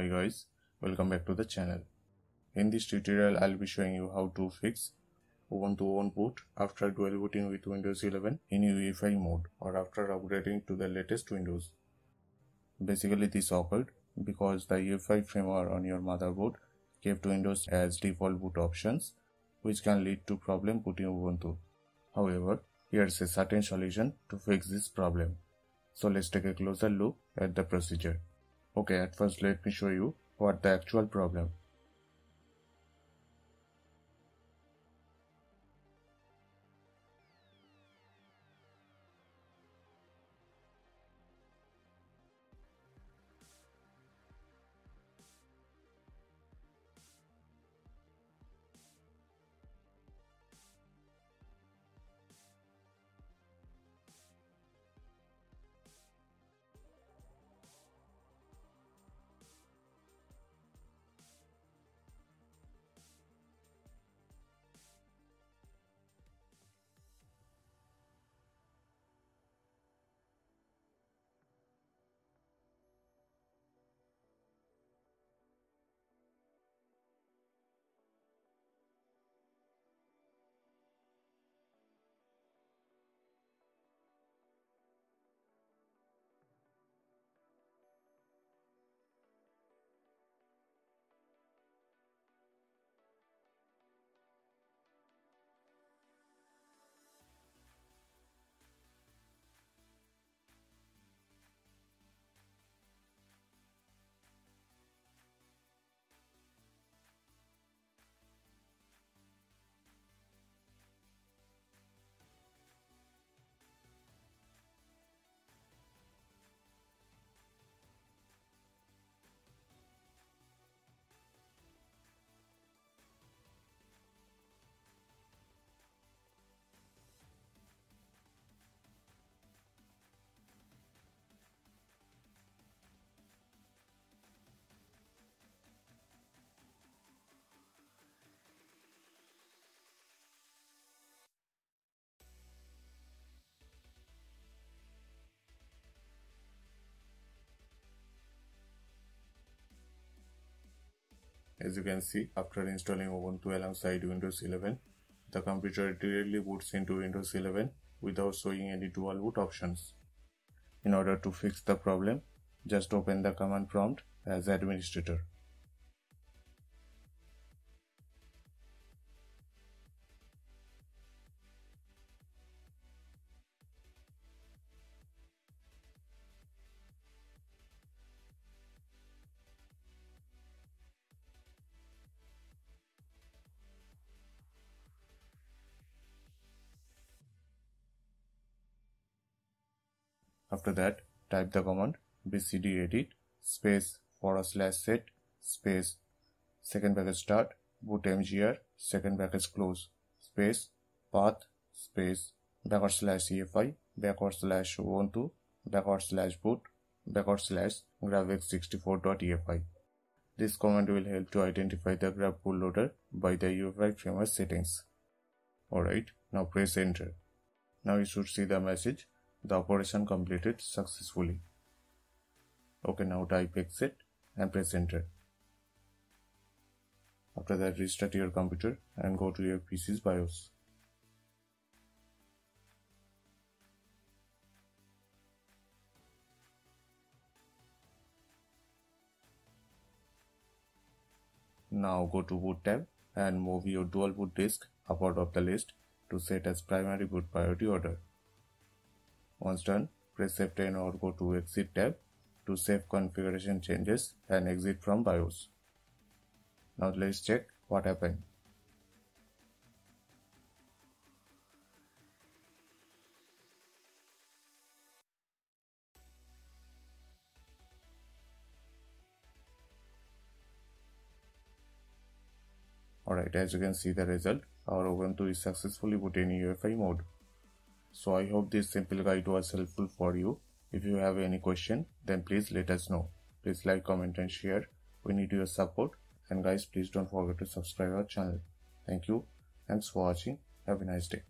Hi guys, welcome back to the channel. In this tutorial, I'll be showing you how to fix Ubuntu on boot after dual booting with Windows 11 in UEFI mode or after upgrading to the latest Windows. Basically this occurred because the UEFI firmware on your motherboard kept Windows as default boot options which can lead to problem booting Ubuntu. However, here's a certain solution to fix this problem. So let's take a closer look at the procedure. Okay, at first let me show you what the actual problem. As you can see, after installing Ubuntu alongside Windows 11, the computer directly boots into Windows 11 without showing any dual boot options. In order to fix the problem, just open the command prompt as administrator. After that, type the command bcdedit space forward slash set space second bracket start boot mgr second bracket close space path space backward slash EFI backward slash ubuntu backward slash boot backward slash grubx64.efi. This command will help to identify the GRUB bootloader by the UEFI firmware settings. Alright, now press enter. Now you should see the message the operation completed successfully. Okay, now type exit and press enter. After that, restart your computer and go to your PC's BIOS. Now go to boot tab and move your dual boot disk upward of the list to set as primary boot priority order. Once done, press F10 or go to Exit tab to save configuration changes and exit from BIOS. Now let's check what happened. Alright, as you can see the result, our Ubuntu is successfully booted in UEFI mode. So I hope this simple guide was helpful for you. If you have any question, then please let us know. Please like, comment and share. We need your support. And guys, please don't forget to subscribe our channel. Thank you. Thanks for watching. Have a nice day.